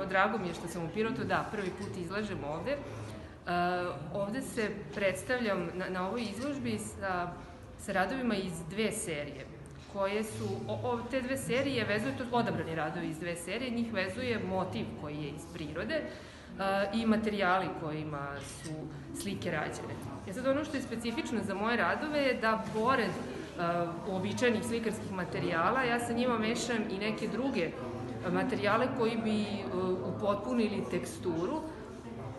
evo drago mi je što sam u Pirotu, da, prvi put izlažem ovde. Uh, ovde se predstavljam na, na ovoj izložbi sa, sa radovima iz dve serije koje su, o, o, te dve serije vezuju, to odabrani radovi iz dve serije, njih vezuje motiv koji je iz prirode uh, i materijali kojima su slike rađene. E sad ono što je specifično za moje radove je da pored uh, uobičajenih slikarskih materijala, ja sa njima mešam i neke druge materijale koji bi uh, upotpunili teksturu,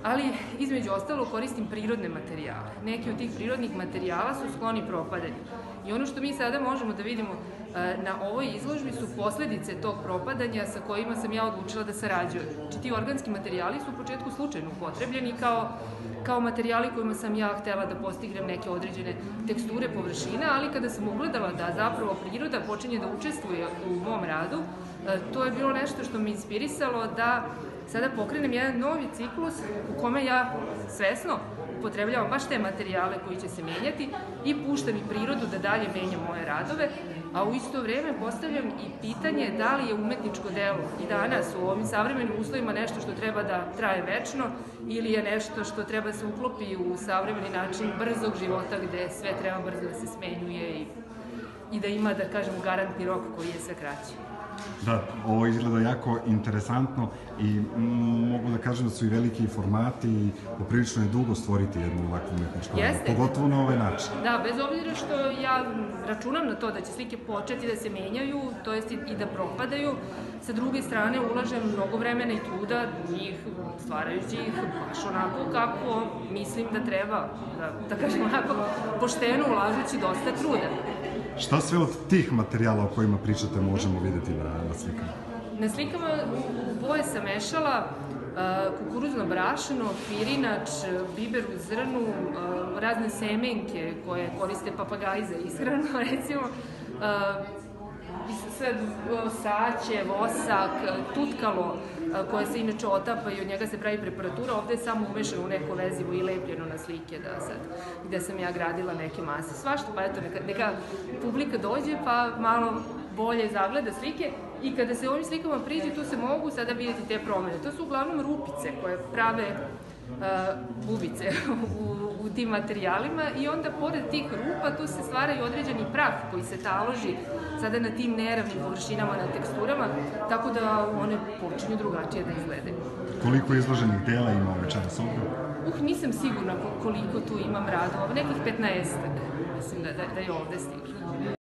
ali između ostalo koristim prirodne materijale. Neki od tih prirodnih materijala su skloni propadanju. I ono što mi sada možemo da vidimo e, na ovoj izložbi su posledice tog propadanja sa kojima sam ja odlučila da sarađujem. Znači ti organski materijali su u početku slučajno upotrebljeni kao, kao materijali kojima sam ja htela da postignem neke određene teksture površine, ali kada sam ugledala da zapravo priroda počinje da učestvuje u mom radu, e, to je bilo nešto što me inspirisalo da sada pokrenem jedan novi ciklus u kome ja svesno upotrebljavam baš te materijale koji će se menjati i puštam i prirodu da dalje menja moje radove, a u isto vreme postavljam i pitanje da li je umetničko delo i danas u ovim savremenim uslovima nešto što treba da traje večno ili je nešto što treba da se uklopi u savremeni način brzog života gde sve treba brzo da se smenjuje i, i da ima, da kažem, garantni rok koji je sve kraći. Da, ovo izgleda jako interesantno i mogu da kažem da su i veliki formati i poprilično je dugo stvoriti jednu ovakvu umetničku Jeste. pogotovo na ovaj način. Da, bez obzira što ja računam na to da će slike početi da se menjaju, to jest i da propadaju, sa druge strane ulažem mnogo vremena i truda njih stvarajući ih baš onako kako mislim da treba, da, da kažem onako, pošteno ulažući dosta truda. Šta sve od tih materijala o kojima pričate možemo videti na, na slikama? Na slikama u boje sam mešala kukuruzno brašno, pirinač, biber u zrnu, razne semenke koje koriste papagaji za ishranu, recimo, sve saće, vosak, tutkalo koje se inače otapa i od njega se pravi preparatura, ovde je samo umešano u neko vezivo i lepljeno na slike da sad, gde sam ja gradila neke mase. Svašta, pa eto, neka, neka publika dođe pa malo bolje zagleda slike i kada se ovim slikama priđe, tu se mogu sada vidjeti te promene. To su uglavnom rupice koje prave uh, bubice u, u tim materijalima i onda pored tih rupa tu se stvara i određeni prah koji se taloži sada na tim neravnim površinama, na teksturama, tako da one počinju drugačije da izgledaju. Koliko izloženih dela ima večeras ovde? Uh, nisam sigurna koliko tu imam radova, nekih 15 mislim da, da, da je ovde stiglo.